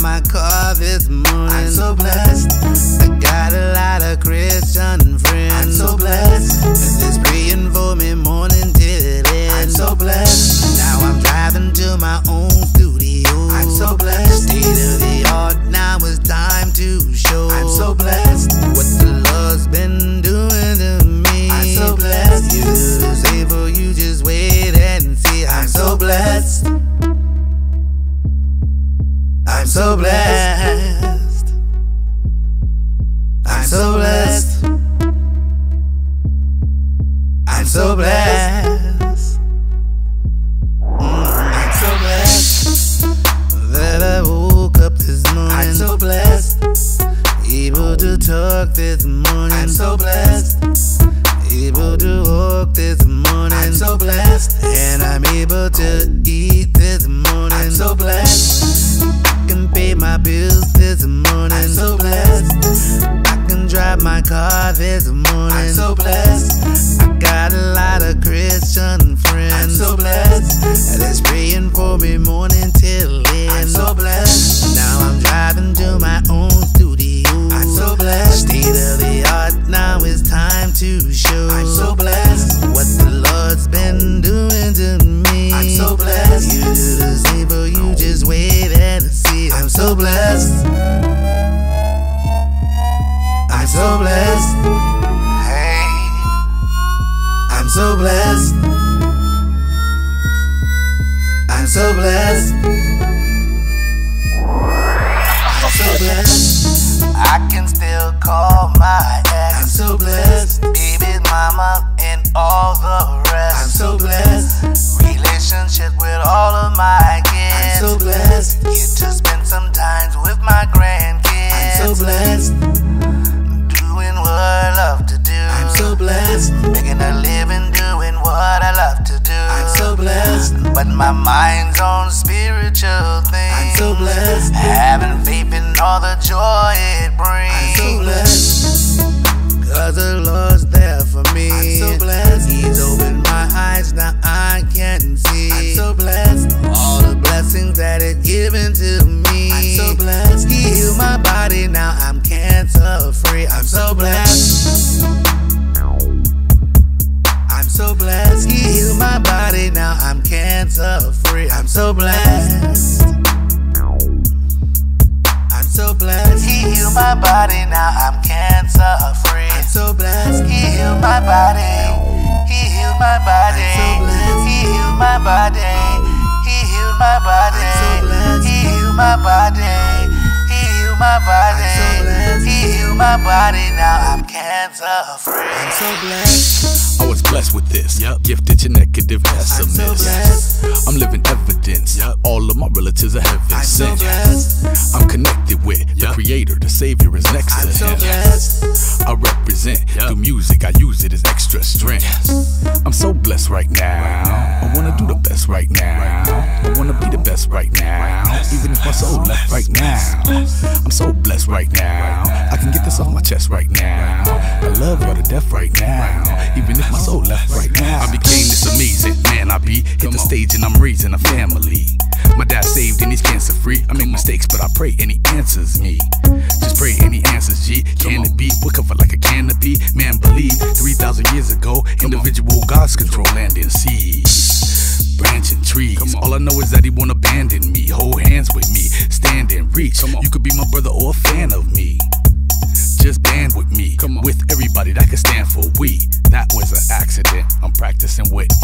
my car this morning. I'm so blessed. I got a lot of Christian friends. I'm so blessed. And it's praying for me morning so blessed. I'm so blessed. I'm so blessed. Mm, I'm so blessed. That I woke up this morning. I'm so blessed. Able to talk this morning. I'm so blessed. Able to walk this morning. I'm so blessed. And I'm able to eat I'm so blessed. I got a lot of Christian friends. I'm so blessed. That's praying for me morning till end. I'm so blessed. Now I'm driving to my own studio. I'm so blessed. State of the art. Now it's time to show. I'm so blessed. What the Lord's been doing to me. I'm so blessed. You do the same, but you just wait and see. I'm so blessed. I'm so blessed. So blessed. I'm so blessed. I'm so blessed. I can still call my ex. I'm so blessed. Baby's mama and all the rest. I'm so blessed. Relationship with all of my kids. I'm so blessed. Get to spend some time with my grandkids. I'm so blessed. But my mind's on spiritual things. I'm so blessed. Having faith in all the joy it brings. I'm so blessed. Cause the Lord's there for me. I'm so blessed. He's opened my eyes, now I can see. I'm so blessed. all the blessings that it given to me. I'm so blessed. He healed my body, now I'm cancer free. I'm so blessed. Cancer free. I'm so blessed. I'm so blessed. He healed my body, now I'm cancer free. I'm so blessed. He healed my body. He healed my body. I'm so blessed. He healed my body. He healed my body. I'm so blessed. He healed my body. He healed my body. I'm so blessed. He healed my body. Now I'm cancer free. I'm so blessed. Oh, I was blessed with this. Yep. Gifted genetic I'm so. I'm living evidence. Yep. All of my relatives are heaven I'm sent. blessed. I'm connected with the creator, the savior is next I'm to so him. blessed. I represent Yep. through music, I use it as extra strength. I'm so blessed right now. I wanna do the best right now. I wanna be the best right now. Even if my soul left right now. I'm so blessed right now. I can get this off my chest right now. I love y'all to death right now. Right now. I became this amazing man I be. Hit the stage and I'm raising a family. My dad saved and he's cancer free. I make mistakes, but I pray and he answers me. Just pray and he answers G. Can it be? We're covered like a canopy. Man, believe 3,000 years ago, individual gods control land and seas. Branching trees. All I know is that he won't abandon me. Hold hands with me. Stand and reach. You could be my brother or a fan of me. Just band with me. With everybody that can stand for we. Practicing with